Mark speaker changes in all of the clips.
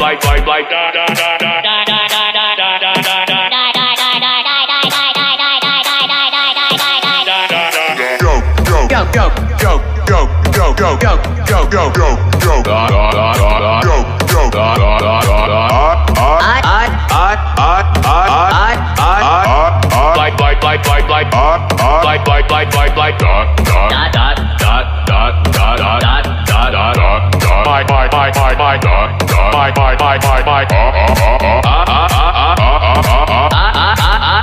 Speaker 1: like like like da da da da
Speaker 2: da da da da da da da da Go, go, go, go, go, go, go, go, go, go,
Speaker 1: go, go, go, go, go, go, go,
Speaker 2: dot dot dot dot dot dot dot
Speaker 1: Bye bye bye bye bye. my my dot dot my my my ah
Speaker 2: ah ah ah ah ah ah ah ah ah ah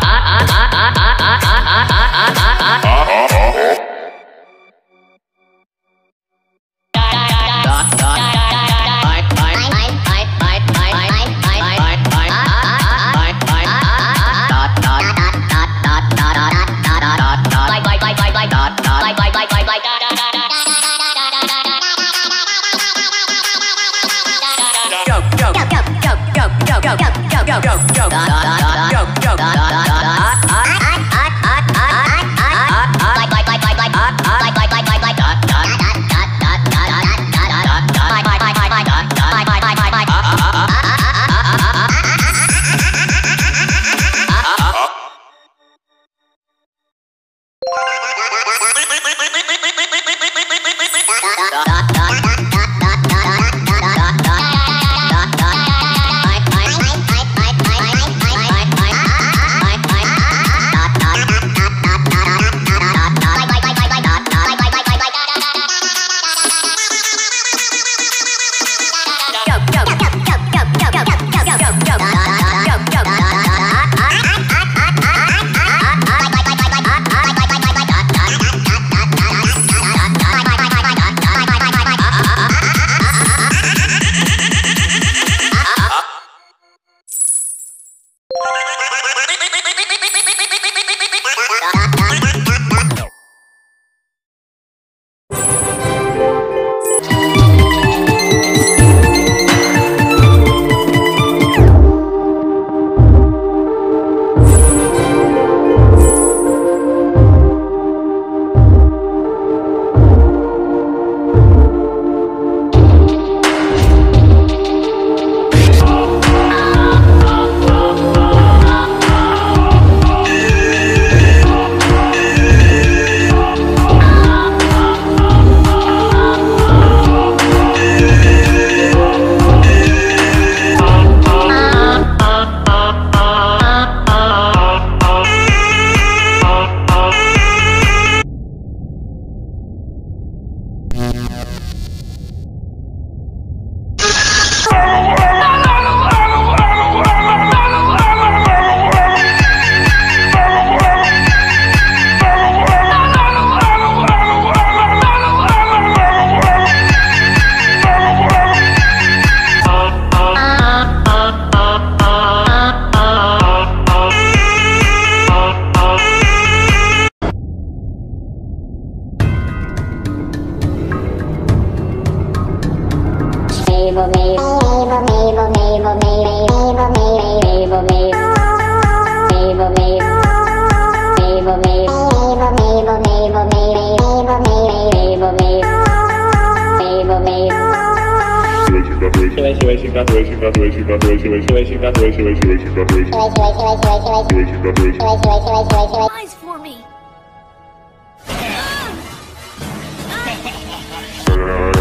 Speaker 2: Eyes for me.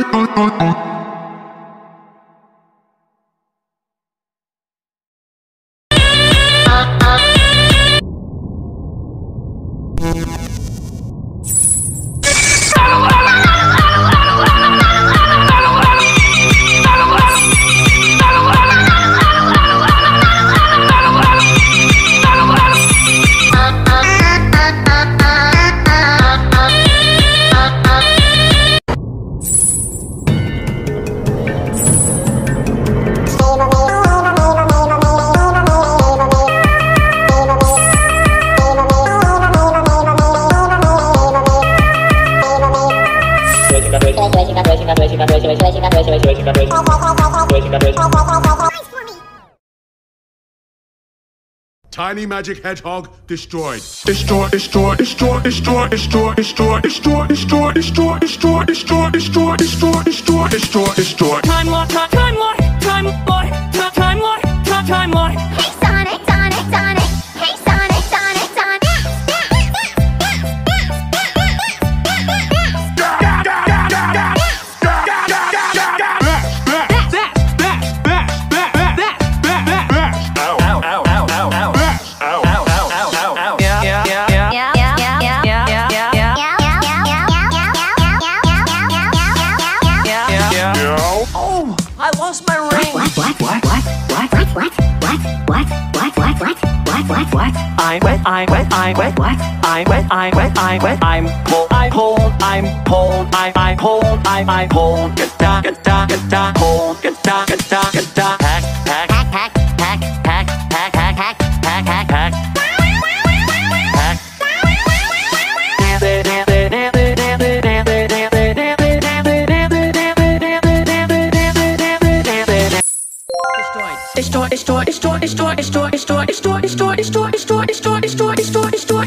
Speaker 2: oh, oh, oh, oh.
Speaker 3: Tiny Magic Hedgehog destroyed. Destroy, destroy, destroy, destroy, destroy, destroy, destroy, destroy, destroy, destroy, destroy, destroy, destroy, destroy, destroy, destroy. Time Lord, time, time Lord, time Lord, time, time Lord, time, time
Speaker 2: Lord.
Speaker 4: I wet, I wet, I wet, I wet, I wet, I wet. I'm pulled, I pulled, I'm pulled, I, I pulled, I, I pulled. Get down, get down, get down, pulled, get down, get down, get down. Destroy, destroy, destroy, destroy, destroy, destroy, destroy, destroy, destroy, destroy, destroy, destroy, destroy, destroy, destroy, destroy.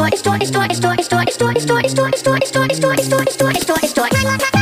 Speaker 2: Destroy, destroy, destroy, destroy, destroy, destroy, destroy, destroy, destroy, destroy, destroy, destroy, destroy, destroy, destroy, destroy. Time, time, time, time, time, time.